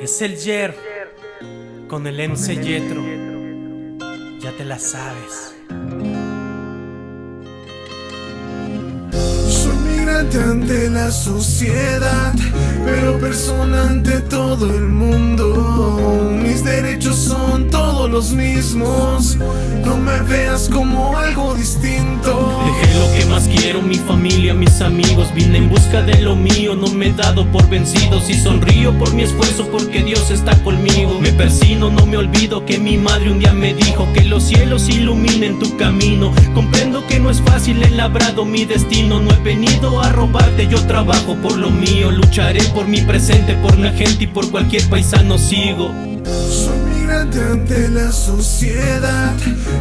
Es el Yer con el MC Yetro. Ya te la sabes. Soy migrante ante la sociedad, pero persona ante todo el mundo. Mis derechos son todos mismos. No me veas como algo distinto. Dejé lo que más quiero, mi familia, mis amigos. Vine en busca de lo mío, no me he dado por vencidos. Y sonrío por mi esfuerzo porque Dios está conmigo. Me persino, no me olvido que mi madre un día me dijo que los cielos iluminen tu camino. Comprendo que no es fácil el labrado mi destino. No he venido a robarte, yo trabajo por lo mío. Lucharé por mi presente, por la gente y por cualquier paisano sigo. Ante la sociedad,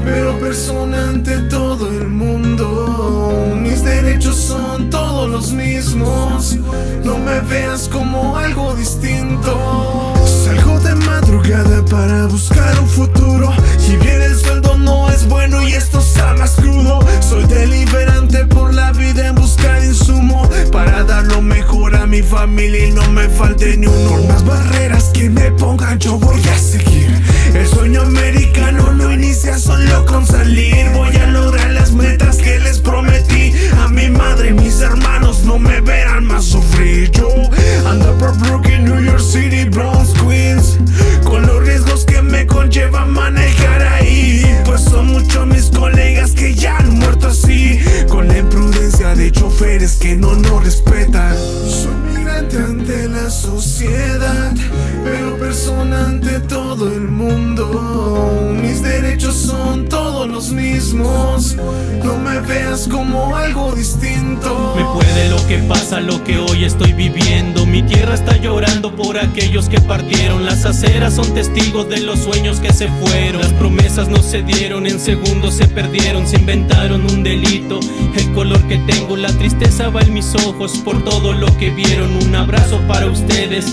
pero persona ante todo el mundo. Mis derechos son todos los mismos. No me veas como algo distinto. Salgo de madrugada para buscar un futuro. Y bien el sueldo no es bueno y esto está más crudo. Soy deliberante por la vida en busca de insumo. Para dar lo mejor a mi familia y no me falte ni uno. Más barreras que me pongan, yo voy a seguir. Sociedad, pero persona ante todo el mundo. Mis derechos son todos los mismos. No me veas como algo distinto. Me puede lo que pasa, lo que hoy estoy viviendo. Mi tierra está llorando por aquellos que partieron. Las aceras son testigos de los sueños que se fueron. Las promesas no se dieron, en segundos se perdieron. Se inventaron un delito. Color que tengo, la tristeza va en mis ojos por todo lo que vieron. Un abrazo para ustedes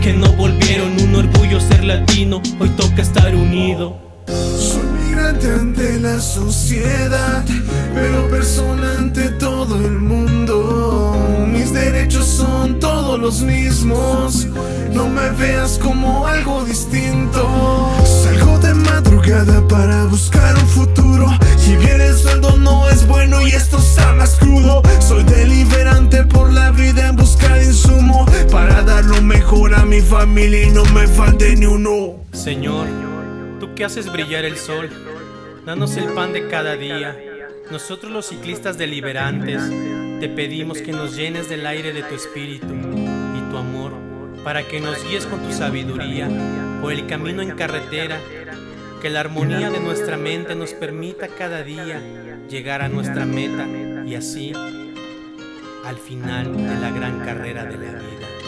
que no volvieron. Un orgullo ser latino, hoy toca estar unido. Soy migrante ante la sociedad, pero persona ante todo el mundo. Mis derechos son todos los mismos. No me veas como algo distinto. Salgo de madrugada para buscar un futuro. Y bien bueno y esto está más crudo. Soy deliberante por la vida en busca de insumo. Para dar lo mejor a mi familia y no me falte ni uno. Señor, tú que haces brillar el sol, danos el pan de cada día. Nosotros los ciclistas deliberantes, te pedimos que nos llenes del aire de tu espíritu y tu amor, para que nos guíes con tu sabiduría por el camino en carretera, que la armonía de nuestra mente nos permita cada día llegar a nuestra meta y así al final de la gran carrera de la vida.